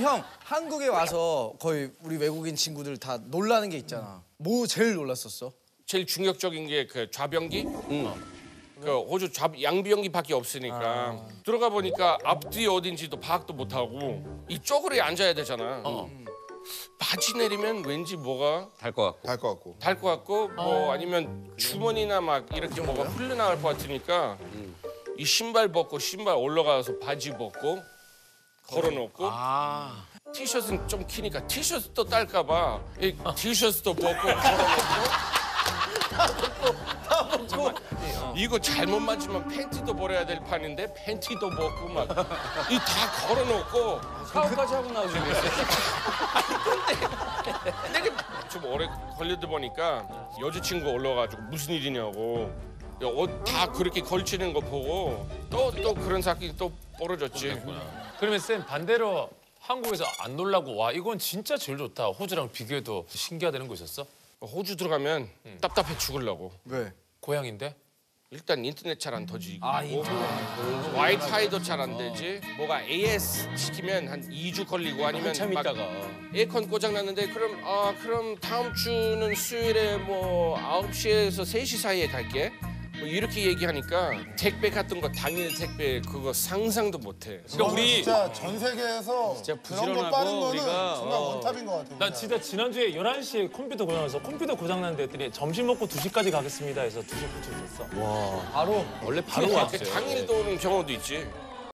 형 한국에 와서 거의 우리 외국인 친구들 다 놀라는 게 있잖아. 뭐 제일 놀랐었어? 제일 충격적인 게 그 좌변기. 그 호주 좌 양비연기밖에 없으니까 들어가 보니까 앞뒤 어딘지도 파악도 못 하고 이쪽으로 앉아야 되잖아. 바지 내리면 왠지 뭐가 달것 같고. 달것 같고. 달 것 같고 뭐 아니면 주머니나 막 이렇게 뭐가 흘러나갈 것 같으니까 이 신발 벗고 신발 올라가서 바지 벗고 걸어놓고. 티셔츠는 좀 키니까 티셔츠도 딸까봐. 이 티셔츠도 벗고 걸어놓고. 정말 이거 잘못 맞으면 팬티도 버려야 될 판인데 팬티도 벗고 막. 이 다 걸어놓고. 사업까지 하고 나오지 그랬어요. 내가 좀 오래 걸려다 보니까 여자친구 올라가지고 무슨 일이냐고 옷 다 그렇게 걸치는 거 보고 또 또 그런 사건이 또 벌어졌지. 그러면 쌤 반대로 한국에서 안 놀라고 와 이건 진짜 제일 좋다. 호주랑 비교해도 신기하다는 거 있었어? 호주 들어가면 답답해 죽으려고. 왜? 고향인데? 일단 인터넷 잘 안 터지고 와이파이도 잘 안 되지. 뭐가 AS 시키면 한 2주 걸리고 아니면 한참 막 있다가. 에어컨 고장 났는데 그럼 아 그럼 다음 주는 수요일에 뭐 9시에서 3시 사이에 갈게. 뭐 이렇게 얘기하니까 택배 같은 거 당일 택배 그거 상상도 못 해. 그러니까 우리 진짜 전 세계에서 그런 거 부지런하고 빠른 거는 우리가, 정말 어. 원탑인 것 같아요. 난 진짜 지난주에 11시에 컴퓨터 고장나서 컴퓨터 고장났는데 했더니 점심 먹고 2시까지 가겠습니다 해서 2시 고쳐줬어. 원래 바로 그 왔어요. 당일도 오는 경우도 있지.